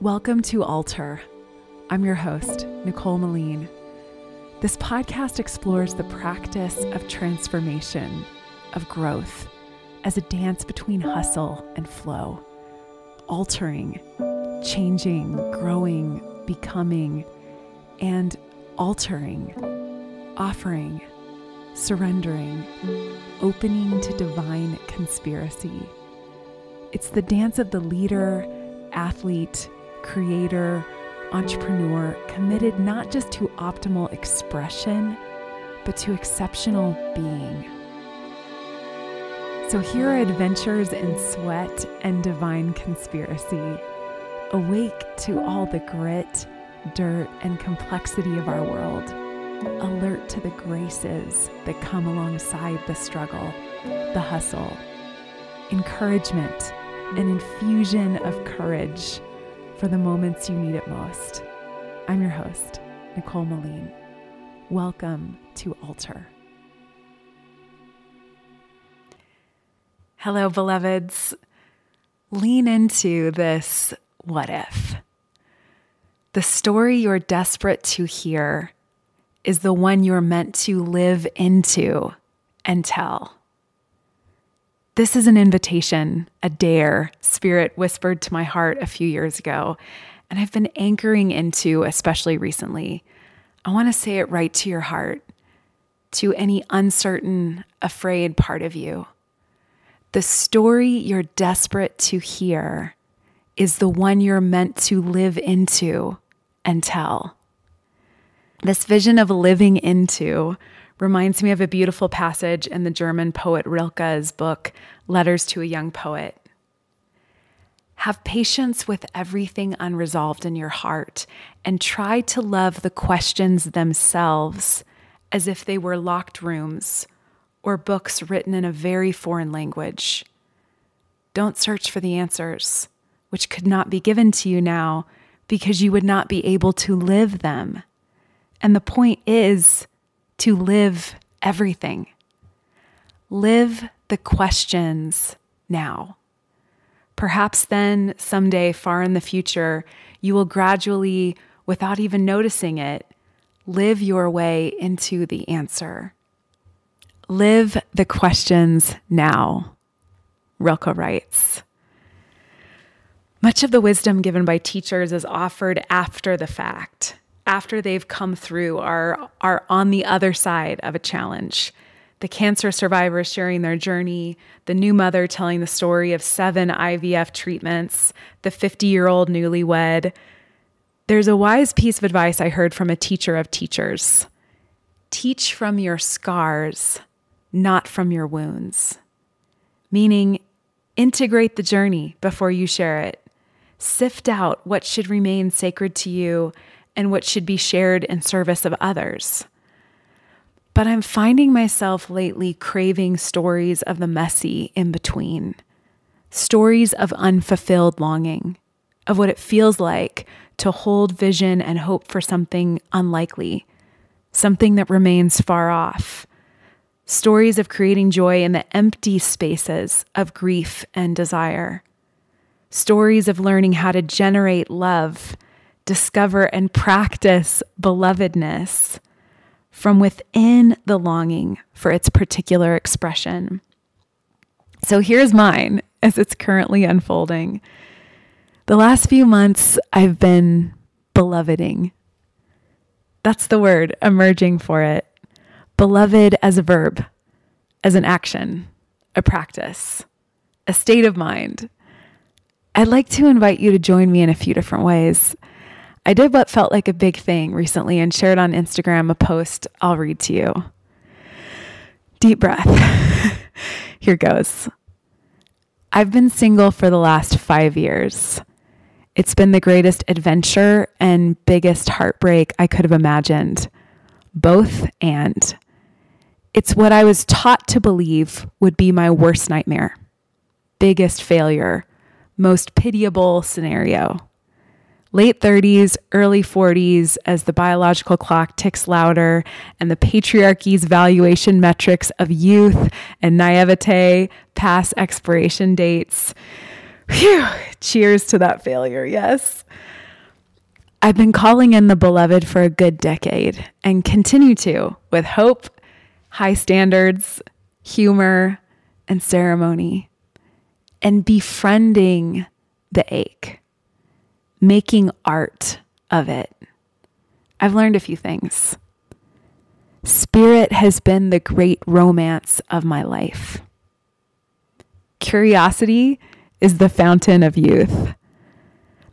Welcome to Alter. I'm your host, Nicole Meline. This podcast explores the practice of transformation, of growth, as a dance between hustle and flow, altering, changing, growing, becoming, and altering, offering, surrendering, opening to divine conspiracy. It's the dance of the leader, athlete, creator, entrepreneur committed not just to optimal expression, but to exceptional being. So here are adventures in sweat and divine conspiracy. Awake to all the grit, dirt, and complexity of our world. Alert to the graces that come alongside the struggle, the hustle. Encouragement, an infusion of courage for the moments you need it most. I'm your host, Nicole Meline. Welcome to Alter. Hello, beloveds. Lean into this what if. The story you're desperate to hear is the one you're meant to live into and tell. This is an invitation, a dare, Spirit whispered to my heart a few years ago, and I've been anchoring into, especially recently. I want to say it right to your heart, to any uncertain, afraid part of you. The story you're desperate to hear is the one you're meant to live into and tell. This vision of living into reminds me of a beautiful passage in the German poet Rilke's book, Letters to a Young Poet. Have patience with everything unresolved in your heart and try to love the questions themselves as if they were locked rooms or books written in a very foreign language. Don't search for the answers, which could not be given to you now because you would not be able to live them. And the point is, to live everything. Live the questions now. Perhaps then, someday far in the future, you will gradually, without even noticing it, live your way into the answer. Live the questions now, Rilke writes. Much of the wisdom given by teachers is offered after the fact after they've come through are are on the other side of a challenge. The cancer survivor sharing their journey, the new mother telling the story of seven IVF treatments, the 50 year old newlywed. There's a wise piece of advice I heard from a teacher of teachers teach from your scars, not from your wounds. Meaning, integrate the journey before you share it. Sift out what should remain sacred to you and what should be shared in service of others. But I'm finding myself lately craving stories of the messy in between, stories of unfulfilled longing, of what it feels like to hold vision and hope for something unlikely, something that remains far off. Stories of creating joy in the empty spaces of grief and desire. Stories of learning how to generate love discover and practice belovedness from within the longing for its particular expression. So here's mine as it's currently unfolding. The last few months, I've been beloveding. That's the word emerging for it. Beloved as a verb, as an action, a practice, a state of mind. I'd like to invite you to join me in a few different ways. I did what felt like a big thing recently and shared on Instagram a post I'll read to you. Deep breath. Here goes. I've been single for the last five years. It's been the greatest adventure and biggest heartbreak I could have imagined. Both and. It's what I was taught to believe would be my worst nightmare, biggest failure, most pitiable scenario late 30s, early 40s, as the biological clock ticks louder and the patriarchy's valuation metrics of youth and naivete pass expiration dates. Phew, cheers to that failure, yes. I've been calling in the beloved for a good decade and continue to with hope, high standards, humor, and ceremony, and befriending the ache, making art of it. I've learned a few things. Spirit has been the great romance of my life. Curiosity is the fountain of youth.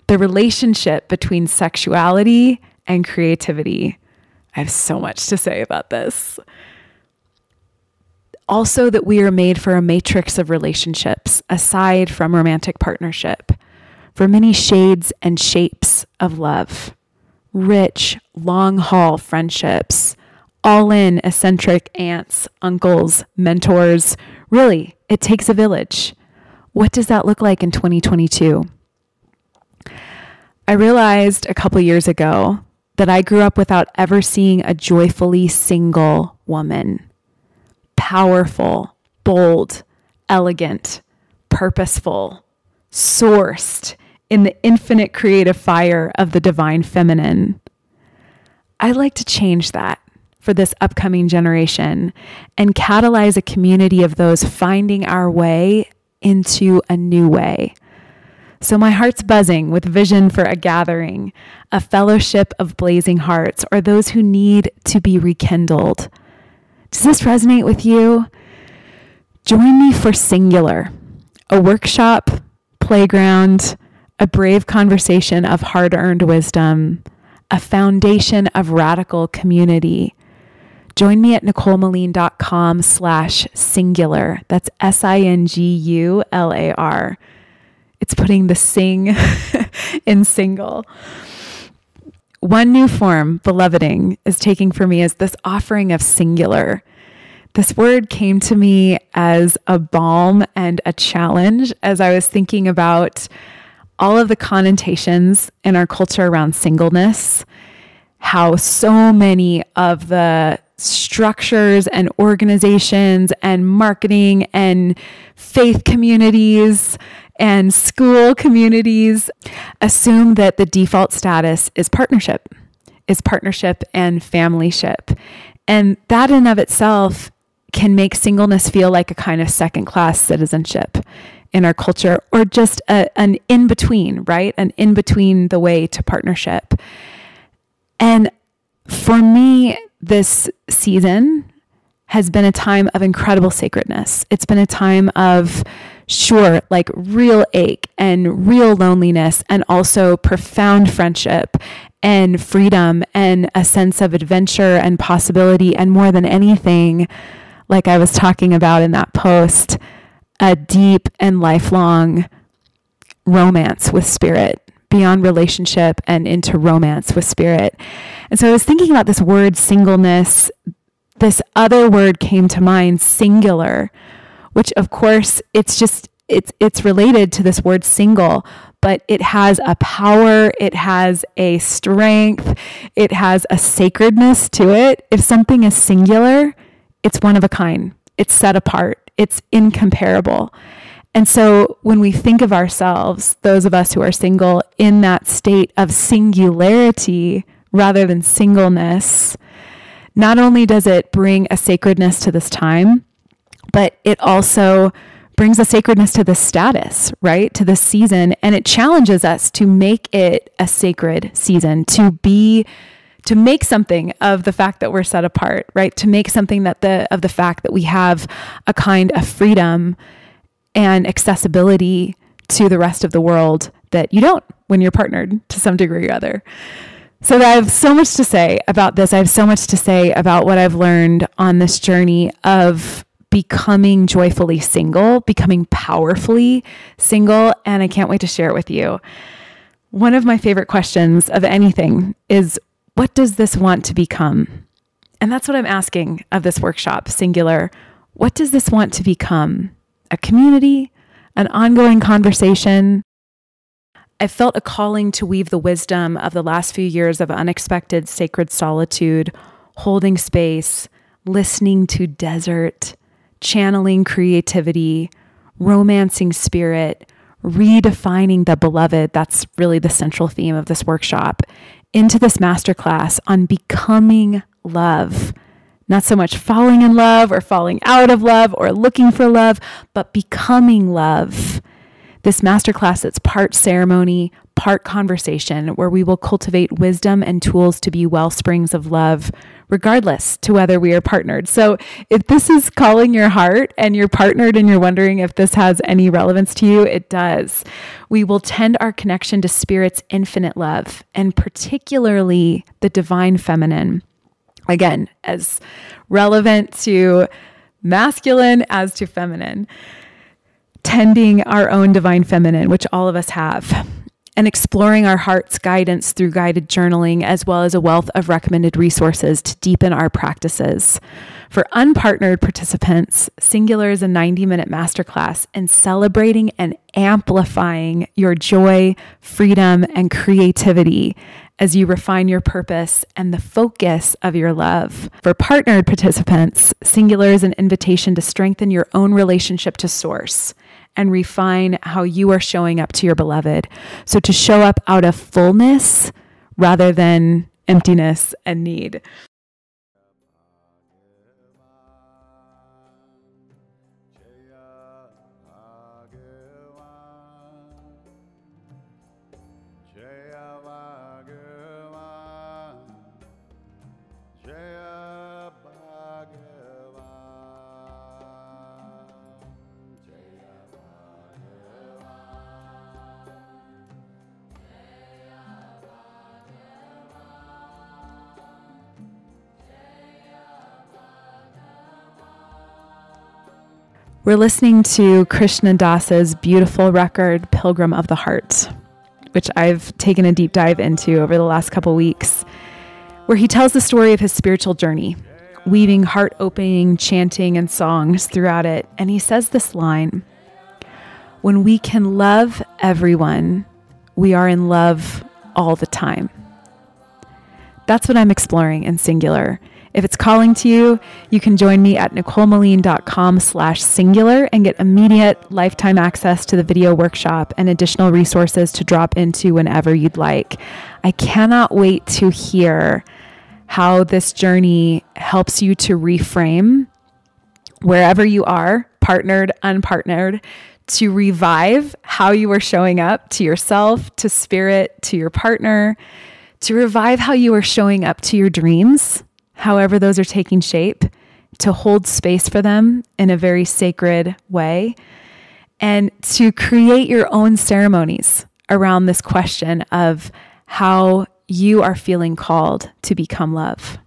The relationship between sexuality and creativity. I have so much to say about this. Also, that we are made for a matrix of relationships aside from romantic partnership, for many shades and shapes of love, rich, long haul friendships, all in eccentric aunts, uncles, mentors. Really, it takes a village. What does that look like in 2022? I realized a couple years ago that I grew up without ever seeing a joyfully single woman. Powerful, bold, elegant, purposeful, sourced in the infinite creative fire of the divine feminine. I'd like to change that for this upcoming generation and catalyze a community of those finding our way into a new way. So my heart's buzzing with vision for a gathering, a fellowship of blazing hearts, or those who need to be rekindled. Does this resonate with you? Join me for Singular, a workshop, playground, a brave conversation of hard earned wisdom, a foundation of radical community Join me at nicolemeline.com slash singular. That's S I N G U L A R. It's putting the sing in single. One new form, beloveding, is taking for me as this offering of singular. This word came to me as a balm and a challenge as I was thinking about all of the connotations in our culture around singleness, how so many of the structures and organizations and marketing and faith communities and school communities assume that the default status is partnership, is partnership and familyship. And that in of itself can make singleness feel like a kind of second class citizenship in our culture or just a, an in between, right? An in between the way to partnership. And for me, this season has been a time of incredible sacredness. It's been a time of, sure, like real ache and real loneliness, and also profound friendship and freedom and a sense of adventure and possibility. And more than anything, like I was talking about in that post, a deep and lifelong romance with spirit beyond relationship and into romance with spirit. And so I was thinking about this word singleness. This other word came to mind, singular, which of course it's just it's it's related to this word single, but it has a power, it has a strength, it has a sacredness to it. If something is singular, it's one of a kind. It's set apart. It's incomparable. And so when we think of ourselves, those of us who are single, in that state of singularity rather than singleness, not only does it bring a sacredness to this time, but it also brings a sacredness to the status, right? To the season. And it challenges us to make it a sacred season, to be to make something of the fact that we're set apart, right? To make something that the of the fact that we have a kind of freedom and accessibility to the rest of the world that you don't when you're partnered to some degree or other. So I have so much to say about this. I have so much to say about what I've learned on this journey of becoming joyfully single, becoming powerfully single, and I can't wait to share it with you. One of my favorite questions of anything is what does this want to become? And that's what I'm asking of this workshop, singular. What does this want to become? a community, an ongoing conversation. I felt a calling to weave the wisdom of the last few years of unexpected sacred solitude, holding space, listening to desert, channeling creativity, romancing spirit, redefining the beloved, that's really the central theme of this workshop, into this masterclass on becoming love. Not so much falling in love or falling out of love or looking for love, but becoming love. This masterclass that's part ceremony, part conversation, where we will cultivate wisdom and tools to be well springs of love, regardless to whether we are partnered. So, if this is calling your heart and you're partnered and you're wondering if this has any relevance to you, it does. We will tend our connection to Spirit's infinite love, and particularly the divine feminine Again, as relevant to masculine as to feminine, tending our own divine feminine, which all of us have, and exploring our heart's guidance through guided journaling, as well as a wealth of recommended resources to deepen our practices. For unpartnered participants, Singular is a 90 minute masterclass in celebrating and amplifying your joy, freedom, and creativity as you refine your purpose and the focus of your love. For partnered participants, Singular is an invitation to strengthen your own relationship to Source and refine how you are showing up to your beloved. So to show up out of fullness rather than emptiness and need. We're listening to Krishna Das's beautiful record, Pilgrim of the Heart, which I've taken a deep dive into over the last couple weeks, where he tells the story of his spiritual journey, weaving heart opening chanting and songs throughout it. And he says this line When we can love everyone, we are in love all the time. That's what I'm exploring in singular if it's calling to you, you can join me at nicolemeline.com slash singular and get immediate lifetime access to the video workshop and additional resources to drop into whenever you'd like. I cannot wait to hear how this journey helps you to reframe wherever you are, partnered, unpartnered, to revive how you are showing up to yourself, to spirit, to your partner, to revive how you are showing up to your dreams however those are taking shape, to hold space for them in a very sacred way, and to create your own ceremonies around this question of how you are feeling called to become love.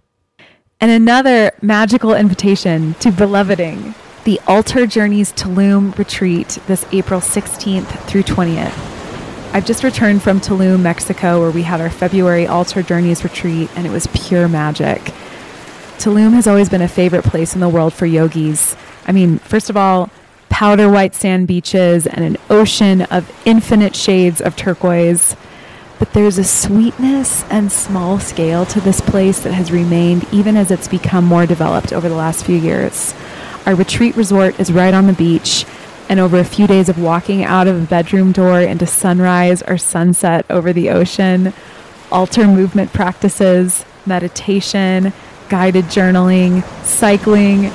And another magical invitation to beloveding the Alter Journeys Tulum retreat this April 16th through 20th. I've just returned from Tulum, Mexico, where we had our February Alter Journeys retreat, and it was pure magic. Tulum has always been a favorite place in the world for yogis. I mean, first of all, powder white sand beaches and an ocean of infinite shades of turquoise. But there's a sweetness and small scale to this place that has remained even as it's become more developed over the last few years. Our retreat resort is right on the beach, and over a few days of walking out of a bedroom door into sunrise or sunset over the ocean, alter movement practices, meditation, guided journaling, cycling,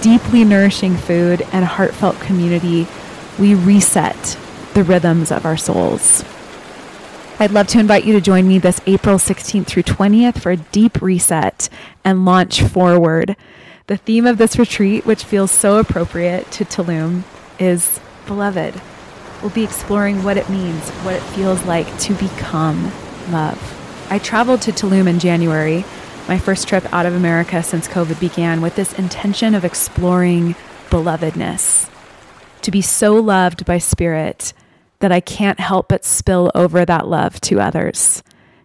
deeply nourishing food, and heartfelt community, we reset the rhythms of our souls. I'd love to invite you to join me this April 16th through 20th for a deep reset and launch forward. The theme of this retreat, which feels so appropriate to Tulum, is beloved. We'll be exploring what it means, what it feels like to become love. I traveled to Tulum in January my first trip out of America since COVID began with this intention of exploring belovedness, to be so loved by spirit that I can't help but spill over that love to others,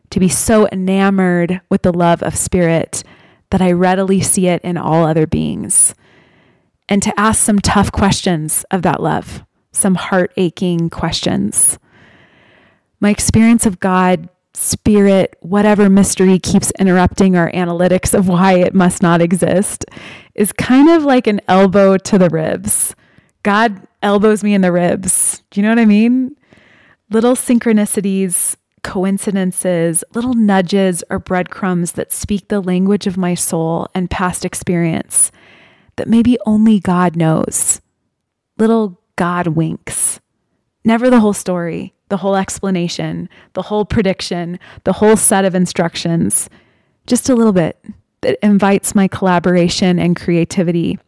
to be so enamored with the love of spirit that I readily see it in all other beings, and to ask some tough questions of that love, some heart aching questions. My experience of God spirit, whatever mystery keeps interrupting our analytics of why it must not exist, is kind of like an elbow to the ribs. God elbows me in the ribs Do you know what I mean? Little synchronicities, coincidences, little nudges or breadcrumbs that speak the language of my soul and past experience that maybe only God knows. Little God winks. Never the whole story, the whole explanation, the whole prediction, the whole set of instructions. Just a little bit that invites my collaboration and creativity,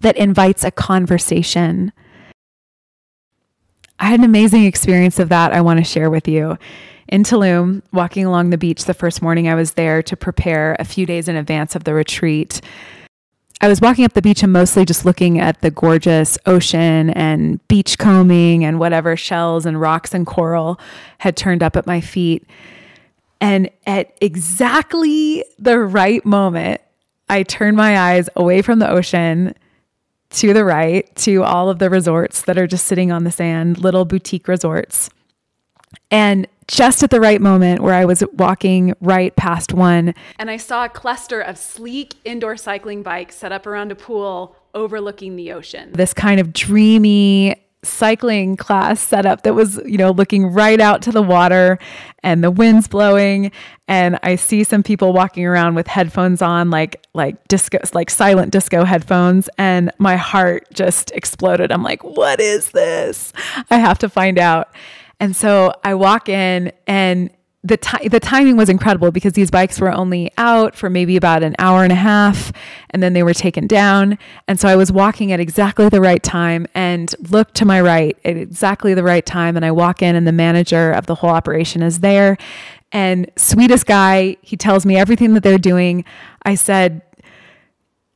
that invites a conversation. I had an amazing experience of that I want to share with you. In Tulum, walking along the beach the first morning I was there to prepare a few days in advance of the retreat. I was walking up the beach and mostly just looking at the gorgeous ocean and beach combing and whatever shells and rocks and coral had turned up at my feet. And at exactly the right moment, I turned my eyes away from the ocean to the right to all of the resorts that are just sitting on the sand, little boutique resorts. And just at the right moment where I was walking right past one, and I saw a cluster of sleek indoor cycling bikes set up around a pool overlooking the ocean. This kind of dreamy, cycling class setup that was, you know, looking right out to the water and the wind's blowing and I see some people walking around with headphones on like like disco like silent disco headphones and my heart just exploded. I'm like, "What is this? I have to find out." And so I walk in and the the timing was incredible because these bikes were only out for maybe about an hour and a half and then they were taken down. And so I was walking at exactly the right time and looked to my right at exactly the right time and I walk in and the manager of the whole operation is there. And sweetest guy he tells me everything that they're doing. I said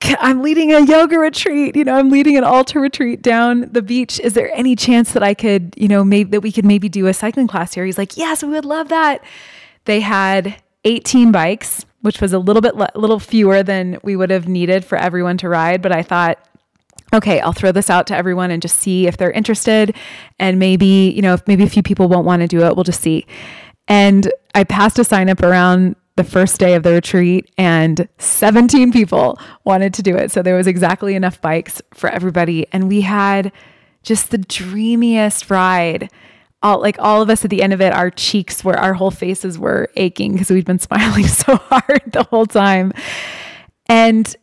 I'm leading a yoga retreat, you know, I'm leading an alter retreat down the beach. Is there any chance that I could, you know, maybe that we could maybe do a cycling class here? He's like, "Yes, we would love that." They had 18 bikes, which was a little bit a little fewer than we would have needed for everyone to ride, but I thought okay, I'll throw this out to everyone and just see if they're interested and maybe, you know, if maybe a few people won't want to do it, we'll just see. And I passed a sign up around the first day of the retreat and 17 people wanted to do it. So there was exactly enough bikes for everybody. And we had just the dreamiest ride. All like all of us at the end of it, our cheeks were, our whole faces were aching because we'd been smiling so hard the whole time. And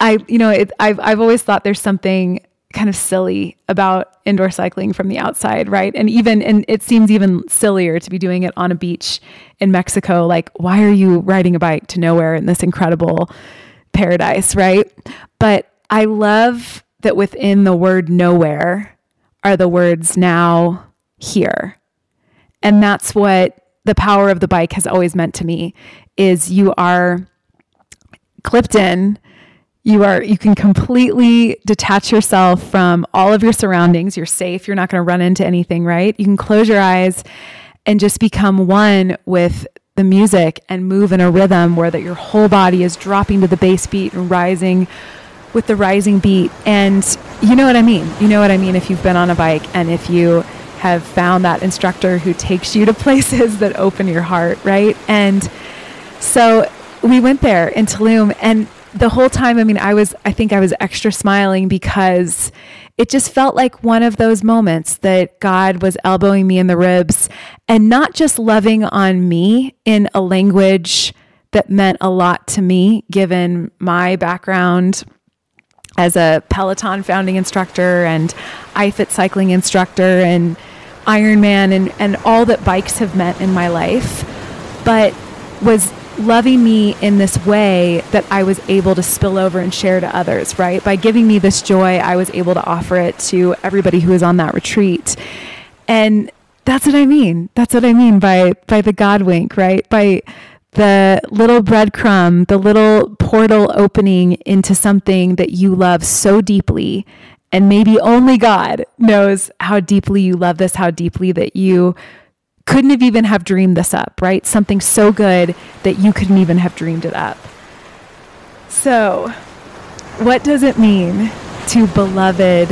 I, you know, it, I've, I've always thought there's something kind of silly about indoor cycling from the outside, right? And even and it seems even sillier to be doing it on a beach in Mexico. Like, why are you riding a bike to nowhere in this incredible paradise, right? But I love that within the word nowhere are the words now here. And that's what the power of the bike has always meant to me is you are clipped in you are you can completely detach yourself from all of your surroundings. You're safe. You're not going to run into anything right? You can close your eyes and just become one with the music and move in a rhythm where that your whole body is dropping to the bass beat and rising with the rising beat. And you know what i mean? You know what i mean if you've been on a bike and if you have found that instructor who takes you to places that open your heart right? And so we went there in Tulum and the whole time, I mean, I was, I think I was extra smiling because it just felt like one of those moments that God was elbowing me in the ribs and not just loving on me in a language that meant a lot to me, given my background as a Peloton founding instructor and iFit cycling instructor and Ironman and, and all that bikes have meant in my life, but was loving me in this way that I was able to spill over and share to others, right? By giving me this joy, I was able to offer it to everybody who was on that retreat. And that's what I mean. That's what I mean by by the God wink, right? By the little breadcrumb, the little portal opening into something that you love so deeply. And maybe only God knows how deeply you love this, how deeply that you couldn't have even have dreamed this up, right? Something so good that you couldn't even have dreamed it up. So, what does it mean to beloved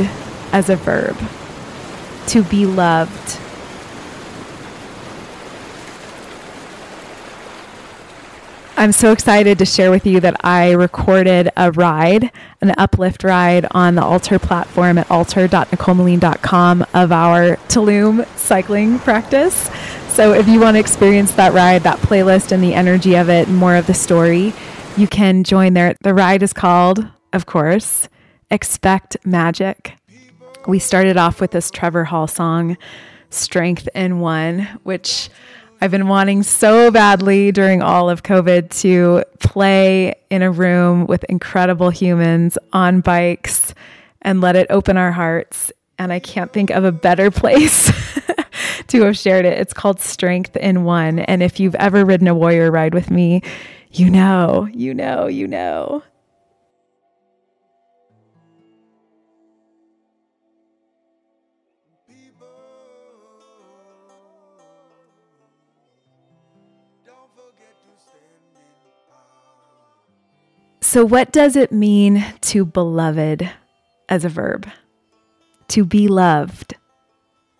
as a verb? To be loved. I'm so excited to share with you that I recorded a ride, an uplift ride on the Alter platform at alter.nicolemeline.com of our Tulum cycling practice. So if you want to experience that ride, that playlist and the energy of it, more of the story, you can join there. The ride is called, of course, Expect Magic. We started off with this Trevor Hall song, Strength in One, which I've been wanting so badly during all of COVID to play in a room with incredible humans on bikes and let it open our hearts. And I can't think of a better place to have shared it. It's called Strength in One. And if you've ever ridden a warrior ride with me, you know, you know, you know. So, what does it mean to beloved as a verb? To be loved.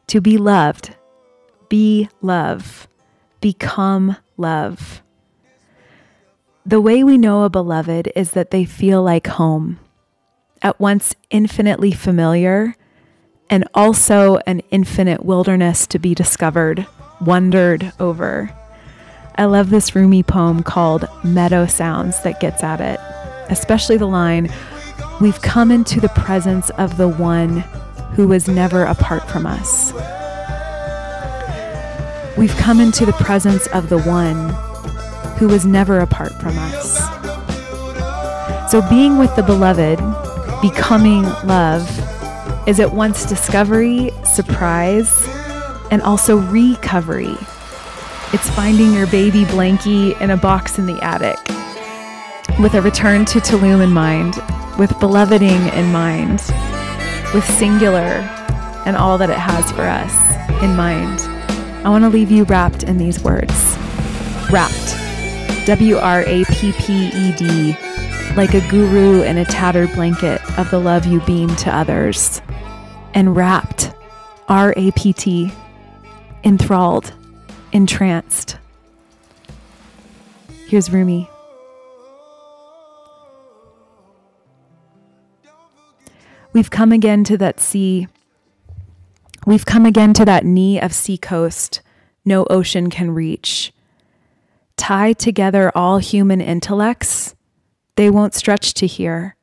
To be loved. Be love. Become love. The way we know a beloved is that they feel like home, at once infinitely familiar and also an infinite wilderness to be discovered, wondered over. I love this Rumi poem called Meadow Sounds that gets at it especially the line, We've come into the presence of the one who was never apart from us. We've come into the presence of the one who was never apart from us. So, being with the beloved, becoming love, is at once discovery, surprise, and also recovery. It's finding your baby blankie in a box in the attic with a return to Tulum in mind, with beloveding in mind, with singular and all that it has for us in mind. I want to leave you wrapped in these words. Wrapped. W R A P P E D. Like a guru in a tattered blanket of the love you beam to others. And wrapped. R A P T. Enthralled. Entranced. Here's Rumi. We've come again to that sea. We've come again to that knee of sea coast no ocean can reach. Tie together all human intellects, they won't stretch to here.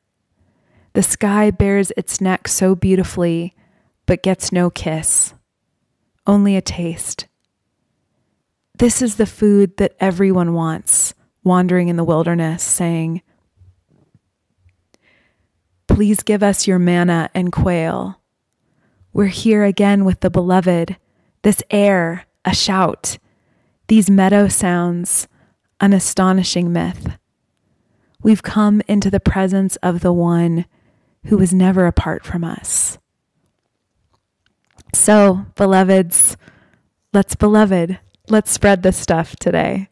The sky bears its neck so beautifully, but gets no kiss, only a taste. This is the food that everyone wants, wandering in the wilderness, saying, Please give us your manna and quail. We're here again with the beloved, this air, a shout, these meadow sounds, an astonishing myth. We've come into the presence of the one who was never apart from us. So, beloveds, let's beloved, let's spread this stuff today.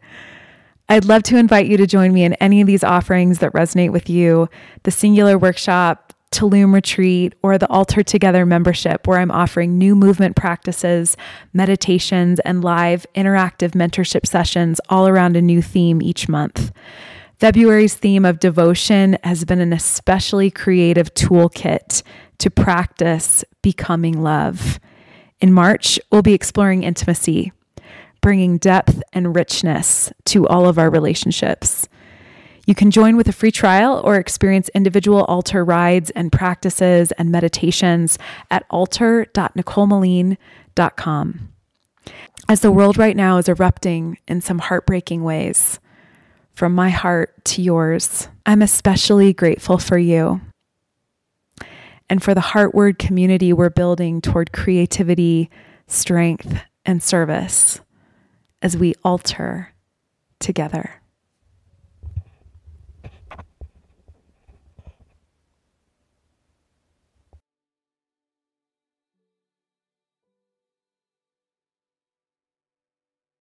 I'd love to invite you to join me in any of these offerings that resonate with you the Singular Workshop, Tulum Retreat, or the Alter Together membership, where I'm offering new movement practices, meditations, and live interactive mentorship sessions all around a new theme each month. February's theme of devotion has been an especially creative toolkit to practice becoming love. In March, we'll be exploring intimacy bringing depth and richness to all of our relationships. You can join with a free trial or experience individual alter rides and practices and meditations at alter.nicolemeline.com. As the world right now is erupting in some heartbreaking ways, from my heart to yours, I'm especially grateful for you and for the Heartward community we're building toward creativity, strength, and service as we alter together.